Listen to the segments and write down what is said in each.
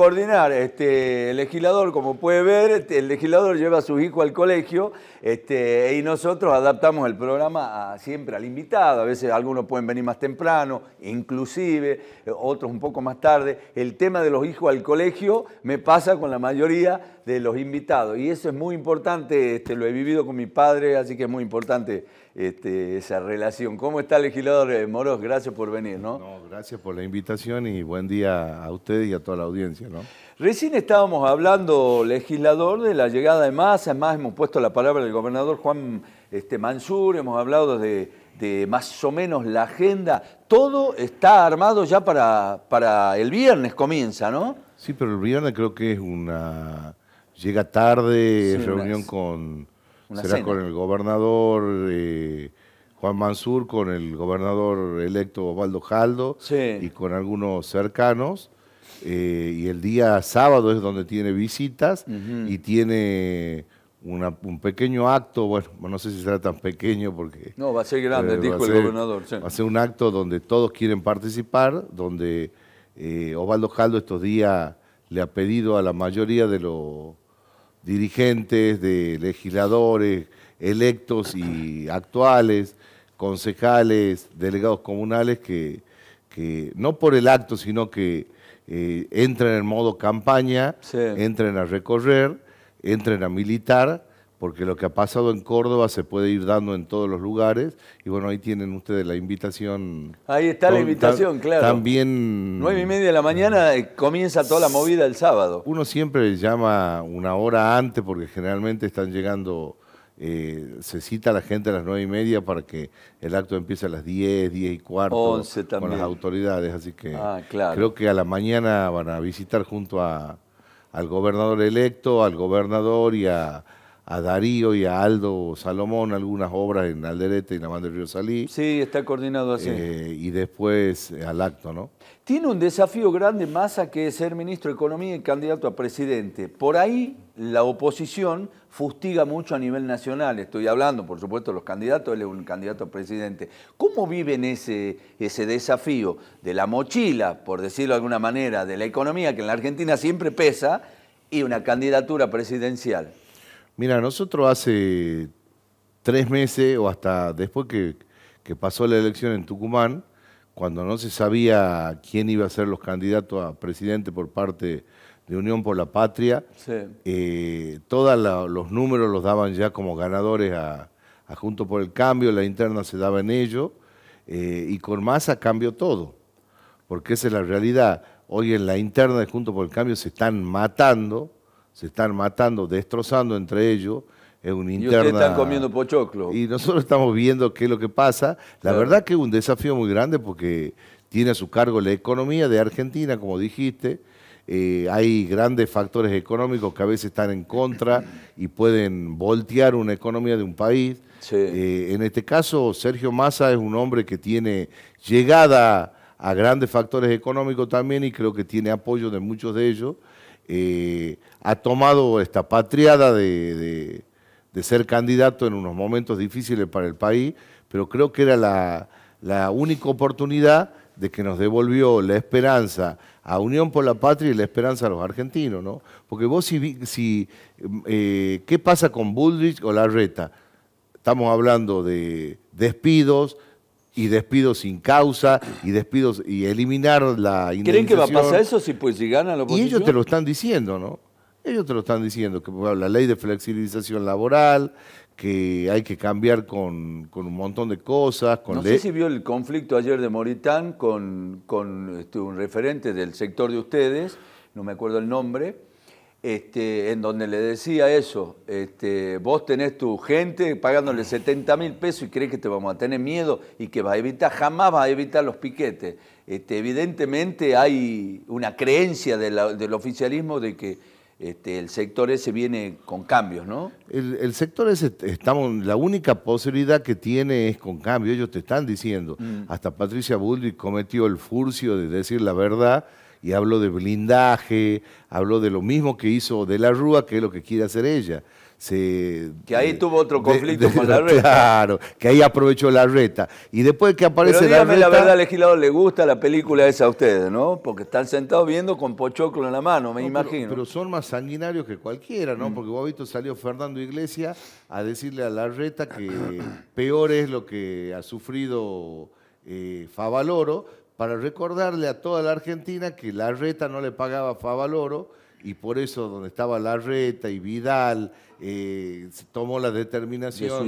coordinar. Este, el legislador, como puede ver, este, el legislador lleva a sus hijos al colegio este, y nosotros adaptamos el programa siempre al invitado. A veces algunos pueden venir más temprano, inclusive, otros un poco más tarde. El tema de los hijos al colegio me pasa con la mayoría de los invitados y eso es muy importante, este, lo he vivido con mi padre, así que es muy importante este, esa relación. ¿Cómo está, legislador eh, Moros? Gracias por venir, ¿no? No, gracias por la invitación y buen día a usted y a toda la audiencia, ¿no? Recién estábamos hablando, legislador, de la llegada de Massa, más hemos puesto la palabra del gobernador Juan este, Mansur, hemos hablado de, más o menos la agenda. Todo está armado ya para, para el viernes, comienza, ¿no? Sí, pero el viernes creo que es una... Llega tarde, reunión con será con el gobernador eh, Juan Mansur, con el gobernador electo Osvaldo Jaldo y con algunos cercanos. Eh, y el día sábado es donde tiene visitas y tiene un pequeño acto, bueno, no sé si será tan pequeño porque... No, va a ser grande, eh, dijo el gobernador. Va a ser un acto donde todos quieren participar, donde Osvaldo Jaldo estos días le ha pedido a la mayoría de los dirigentes, de legisladores electos y actuales, concejales, delegados comunales que, no por el acto, sino que eh, entren en modo campaña, entren a recorrer, entren a militar porque lo que ha pasado en Córdoba se puede ir dando en todos los lugares. Y bueno, ahí tienen ustedes la invitación. Ahí está la invitación, claro. También... Nueve y media de la mañana eh, comienza toda la movida el sábado. Uno siempre llama una hora antes porque generalmente están llegando... Eh, se cita a la gente a las nueve y media para que el acto empiece a las diez, diez y cuarto con las autoridades. Así que ah, creo que a la mañana van a visitar junto a, al gobernador electo, al gobernador y a a Darío y a Aldo Salomón algunas obras en Alderete y Namán del Río Salí. Sí, está coordinado así. Eh, y después eh, al acto, ¿no? Tiene un desafío grande Massa que es ser ministro de Economía y candidato a presidente. Por ahí la oposición fustiga mucho a nivel nacional. Estoy hablando, por supuesto, de los candidatos, él es un candidato a presidente. ¿Cómo viven ese, ese desafío de la mochila, por decirlo de alguna manera, de la economía que en la Argentina siempre pesa y una candidatura presidencial? Mira, nosotros hace tres meses o hasta después que, pasó la elección en Tucumán, cuando no se sabía quién iba a ser los candidatos a presidente por parte de Unión por la Patria, eh, todos los números los daban ya como ganadores a, Junto por el Cambio, la interna se daba en ello, eh, y con masa cambió todo, porque esa es la realidad. Hoy en la interna de Junto por el Cambio se están matando, se están matando, destrozando entre ellos. Es un interna... Y ustedes están comiendo pochoclo. Y nosotros estamos viendo qué es lo que pasa. La verdad que es un desafío muy grande porque tiene a su cargo la economía de Argentina, como dijiste. Eh, hay grandes factores económicos que a veces están en contra y pueden voltear una economía de un país. Eh, en este caso, Sergio Massa es un hombre que tiene llegada a grandes factores económicos también y creo que tiene apoyo de muchos de ellos. Eh, ha tomado esta patriada de, ser candidato en unos momentos difíciles para el país, pero creo que era la, única oportunidad de que nos devolvió la esperanza a Unión por la Patria y la esperanza a los argentinos, ¿no? Porque vos si, eh, ¿qué pasa con Bullrich o Larreta? Estamos hablando de despidos, y despidos sin causa y despidos y eliminar la. ¿Creen que va a pasar eso si pues si gana la oposición? Y ellos te lo están diciendo, ¿no? Ellos te lo están diciendo, que la ley de flexibilización laboral, que hay que cambiar con, un montón de cosas. Con no sé si vio el conflicto ayer de Moritán con, con este, un referente del sector de ustedes, no me acuerdo el nombre, este, en donde le decía eso, este, vos tenés tu gente pagándole 70 mil pesos y crees que te vamos a tener miedo y que vas a evitar, jamás vas a evitar los piquetes. Este, evidentemente hay una creencia del oficialismo de que este, el sector ese viene con cambios, ¿no? El, sector ese, estamos, la única posibilidad que tiene es con cambios, ellos te están diciendo. Mm. Hasta Patricia Bullrich cometió el furcio de decir la verdad y habló de blindaje, habló de lo mismo que hizo de la Rúa, que es lo que quiere hacer ella que ahí tuvo otro conflicto con la reta. Claro, que ahí aprovechó la reta. Y después que aparece Pero dígame la reta... la verdad, legislador, le gusta la película esa a ustedes, ¿no? Porque están sentados viendo con pochoclo en la mano, me imagino. Pero, son más sanguinarios que cualquiera, ¿no? Mm. Porque vos visto salió Fernando Iglesias a decirle a la reta que peor es lo que ha sufrido eh, Favaloro, para recordarle a toda la Argentina que la reta no le pagaba Favaloro y por eso donde estaba Larreta y Vidal eh, tomó la determinación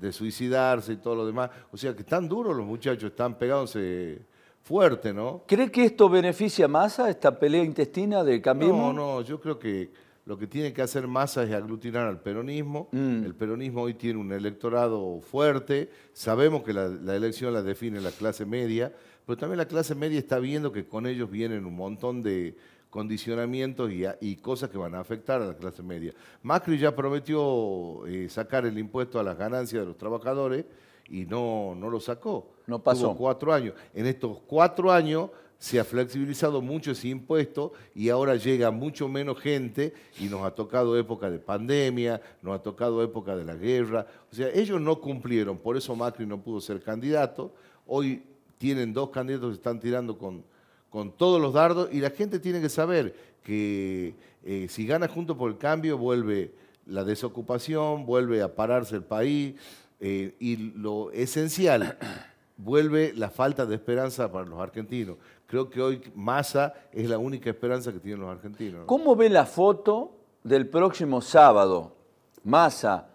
de suicidarse. y todo lo demás. O sea que están duros los muchachos, están pegándose fuerte, ¿no? ¿Cree que esto beneficia a Massa, esta pelea intestina de Cambiemos? No, no, yo creo que lo que tiene que hacer Massa es aglutinar al peronismo. Mm. El peronismo hoy tiene un electorado fuerte. Sabemos que la, la elección la define la clase media, pero también la clase media está viendo que con ellos vienen un montón de condicionamientos y, cosas que van a afectar a la clase media. Macri ya prometió eh, sacar el impuesto a las ganancias de los trabajadores y no, no lo sacó. No pasó. Tuvo cuatro años. En estos cuatro años se ha flexibilizado mucho ese impuesto y ahora llega mucho menos gente y nos ha tocado época de pandemia, nos ha tocado época de la guerra. O sea, ellos no cumplieron, por eso Macri no pudo ser candidato. Hoy tienen dos candidatos que están tirando con con todos los dardos y la gente tiene que saber que eh, si gana junto por el cambio vuelve la desocupación, vuelve a pararse el país eh, y lo esencial, vuelve la falta de esperanza para los argentinos. Creo que hoy Massa es la única esperanza que tienen los argentinos. ¿Cómo ve la foto del próximo sábado? Massa,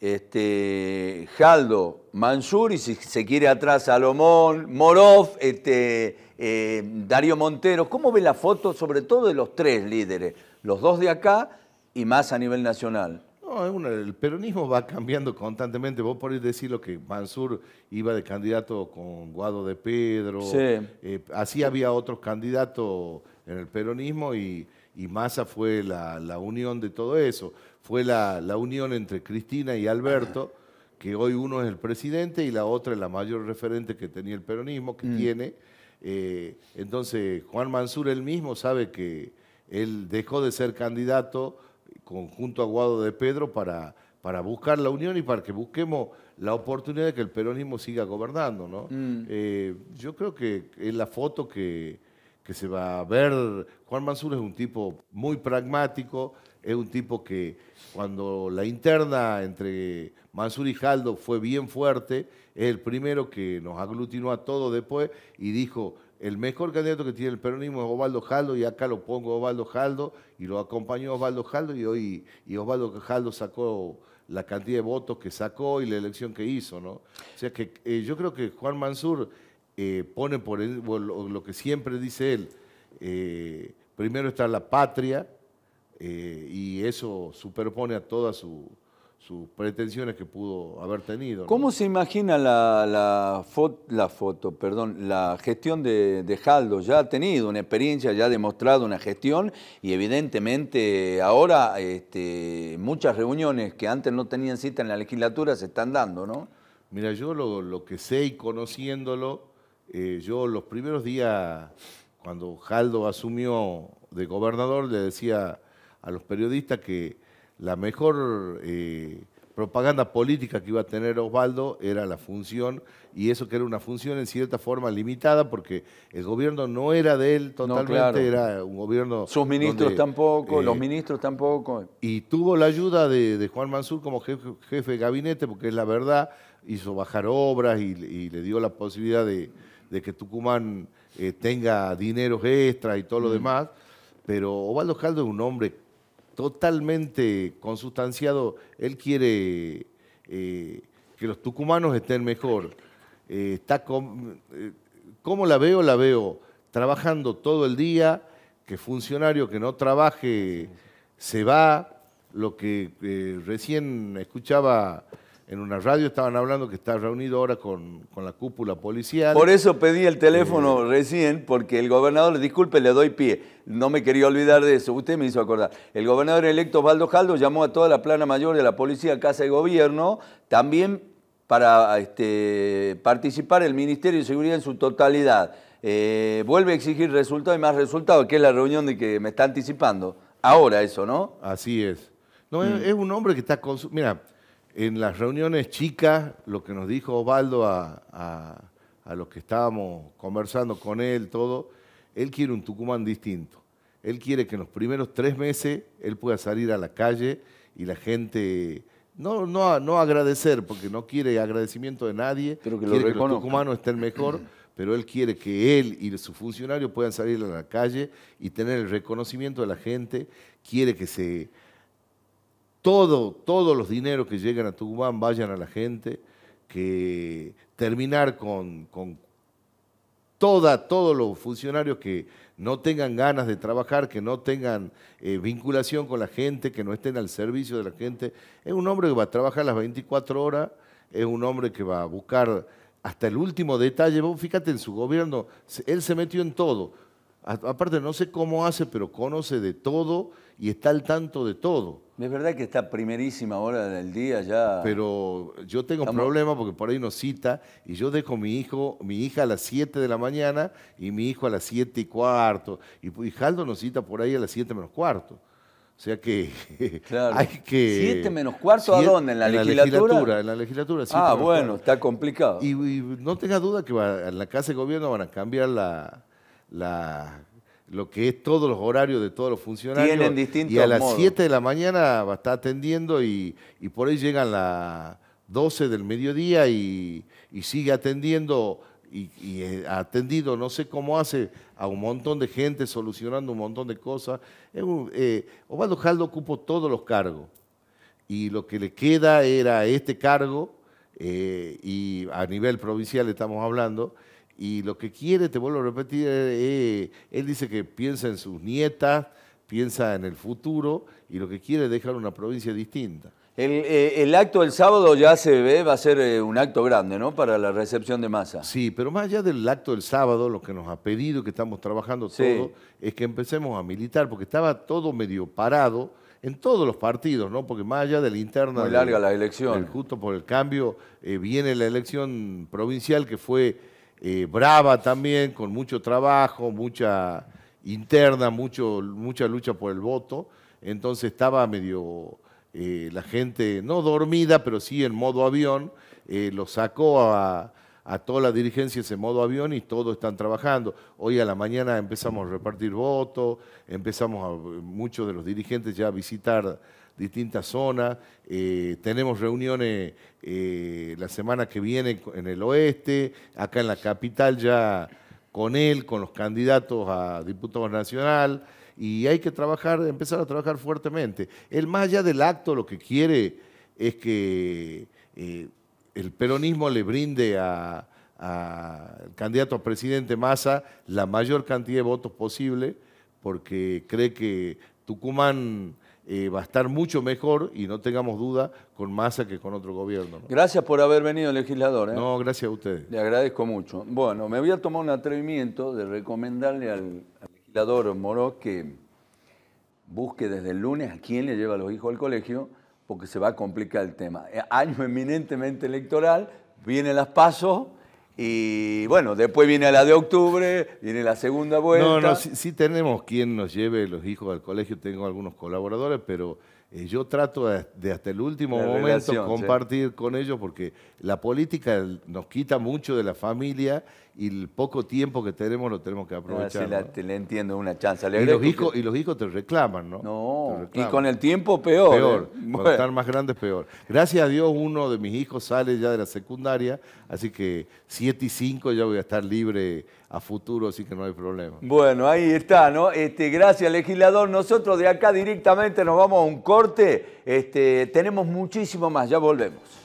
este, Jaldo, Mansur y si se quiere atrás Salomón, Morov, este, eh, Darío Montero. ¿Cómo ve la foto, sobre todo de los tres líderes? Los dos de acá y más a nivel nacional. No, el peronismo va cambiando constantemente. Vos podés decir lo que Mansur iba de candidato con Guado de Pedro. Eh, así había otros candidatos en el peronismo y, y Massa fue la, unión de todo eso. Fue la, la unión entre Cristina y Alberto que hoy uno es el presidente y la otra es la mayor referente que tenía el peronismo, que mm. tiene. Eh, entonces, Juan Mansur él mismo sabe que él dejó de ser candidato junto a Guado de Pedro para, para buscar la unión y para que busquemos la oportunidad de que el peronismo siga gobernando. ¿no? Mm. Eh, yo creo que es la foto que, que se va a ver. Juan Mansur es un tipo muy pragmático, es un tipo que cuando la interna entre Mansur y Jaldo fue bien fuerte, es el primero que nos aglutinó a todos después y dijo, el mejor candidato que tiene el peronismo es Osvaldo Jaldo y acá lo pongo Osvaldo Jaldo y lo acompañó Osvaldo Jaldo y hoy y Osvaldo Jaldo sacó la cantidad de votos que sacó y la elección que hizo, ¿no? O sea que eh, yo creo que Juan Mansur eh, pone por, lo, que siempre dice él, eh, primero está la patria, eh, y eso superpone a todas sus pretensiones que pudo haber tenido. ¿Cómo se imagina la, foto, perdón, la gestión de, Jaldo? Ya ha tenido una experiencia, ya ha demostrado una gestión y evidentemente ahora este, muchas reuniones que antes no tenían cita en la legislatura se están dando, ¿no? Mira, yo lo, que sé y conociéndolo, eh, yo los primeros días, cuando Jaldo asumió de gobernador, le decía a los periodistas que la mejor eh, propaganda política que iba a tener Osvaldo era la función, y eso que era una función en cierta forma limitada, porque el gobierno no era de él totalmente, era un gobierno... Sus ministros tampoco, los eh, ministros tampoco. Y tuvo la ayuda de, Juan Mansur como jefe, de gabinete, porque es la verdad, hizo bajar obras y, le dio la posibilidad de, que Tucumán eh, tenga dineros extras y todo lo mm. demás, pero Osvaldo Caldo es un hombre totalmente consustanciado, él quiere eh, que los tucumanos estén mejor. Eh, está eh, ¿Cómo la veo? La veo trabajando todo el día, que funcionario que no trabaje se va, lo que recién escuchaba en una radio estaban hablando que está reunido ahora con, la cúpula policial. Por eso pedí el teléfono eh, recién, porque el gobernador, disculpe, le doy pie, no me quería olvidar de eso, usted me hizo acordar. El gobernador electo Osvaldo Jaldo llamó a toda la plana mayor de la policía, Casa de Gobierno, también para este, participar el Ministerio de Seguridad en su totalidad. eh, vuelve a exigir resultados y más resultados, que es la reunión de que me está anticipando. Ahora eso, ¿no? Así es. No, es, mm. un hombre que está con Mira, en las reuniones chicas, lo que nos dijo Osvaldo a, a los que estábamos conversando con él, todo, él quiere un Tucumán distinto. Él quiere que en los primeros tres meses él pueda salir a la calle y la gente no, no, no agradecer, porque no quiere agradecimiento de nadie, pero que, quiere que los tucumanos estén mejor, pero él quiere que él y sus funcionarios puedan salir a la calle y tener el reconocimiento de la gente, quiere que se todo, todos los dineros que llegan a Tucumán vayan a la gente, que terminar con, con toda, todos los funcionarios que no tengan ganas de trabajar, que no tengan eh, vinculación con la gente, que no estén al servicio de la gente. Es un hombre que va a trabajar las 24 horas, es un hombre que va a buscar hasta el último detalle. fíjate, en su gobierno, él se metió en todo. Aparte, no sé cómo hace, pero conoce de todo y está al tanto de todo. Es verdad que está primerísima hora del día ya. Pero yo tengo problemas porque por ahí nos cita y yo dejo mi hijo, mi hija a las 7 de la mañana y mi hijo a las 7 y cuarto. Y, Jaldo nos cita por ahí a las 7 menos cuarto. O sea que hay que... ¿Siete menos cuarto a dónde? ¿En la, legislatura? En la legislatura, Ah, bueno, está complicado. Y, no tenga duda que en la Casa de Gobierno van a cambiar la, la lo que es todos los horarios de todos los funcionarios. Tienen distintos Y a las 7 de la mañana va a estar atendiendo y, por ahí llegan las 12 del mediodía y, sigue atendiendo y, eh, ha atendido, no sé cómo hace, a un montón de gente solucionando un montón de cosas. Eh, Osvaldo Jaldo ocupó todos los cargos y lo que le queda era este cargo eh, y a nivel provincial estamos hablando y lo que quiere, te vuelvo a repetir, eh, él dice que piensa en sus nietas, piensa en el futuro y lo que quiere es dejar una provincia distinta. El, eh, acto del sábado ya se ve, va a ser eh, un acto grande, ¿no? Para la recepción de masa. Sí, pero más allá del acto del sábado, lo que nos ha pedido, que estamos trabajando todo, es que empecemos a militar, porque estaba todo medio parado en todos los partidos, ¿no? Porque más allá de la interna... Muy larga la elección. justo por el cambio, viene la elección provincial que fue eh, brava también, con mucho trabajo, mucha interna, mucho, mucha lucha por el voto. Entonces estaba medio eh, la gente, no dormida, pero sí en modo avión. Eh, lo sacó a, toda la dirigencia ese modo avión y todos están trabajando. Hoy a la mañana empezamos a repartir votos, empezamos a, muchos de los dirigentes ya a visitar distintas zonas. Eh, tenemos reuniones eh, la semana que viene en el oeste, acá en la capital ya con él, con los candidatos a diputado nacional, y hay que trabajar, empezar a trabajar fuertemente. Él más allá del acto lo que quiere es que eh, el peronismo le brinde al candidato a presidente Massa la mayor cantidad de votos posible, porque cree que Tucumán eh, va a estar mucho mejor y no tengamos duda con Massa que con otro gobierno. Gracias por haber venido, legislador. ¿eh? No, gracias a ustedes. Le agradezco mucho. Bueno, me voy a tomar un atrevimiento de recomendarle al, legislador Moró que busque desde el lunes a quién le lleva a los hijos al colegio, porque se va a complicar el tema. Eh, año eminentemente electoral, vienen las pasos y bueno, después viene la de octubre, viene la segunda vuelta. No, no, sí, tenemos quien nos lleve los hijos al colegio, tengo algunos colaboradores, pero eh, yo trato de, hasta el último momento compartir con ellos porque la política nos quita mucho de la familia y el poco tiempo que tenemos lo tenemos que aprovechar. Ah, sí, le entiendo una chance. y, los hijos, y los hijos te reclaman, ¿no? No, y con el tiempo peor. Peor, ¿eh? cuando están más grandes peor. Gracias a Dios uno de mis hijos sale ya de la secundaria, así que 7 y 5 ya voy a estar libre a futuro, así que no hay problema. Bueno, ahí está, ¿no? Este, gracias, legislador. Nosotros de acá directamente nos vamos a un Este, tenemos muchísimo más, ya volvemos.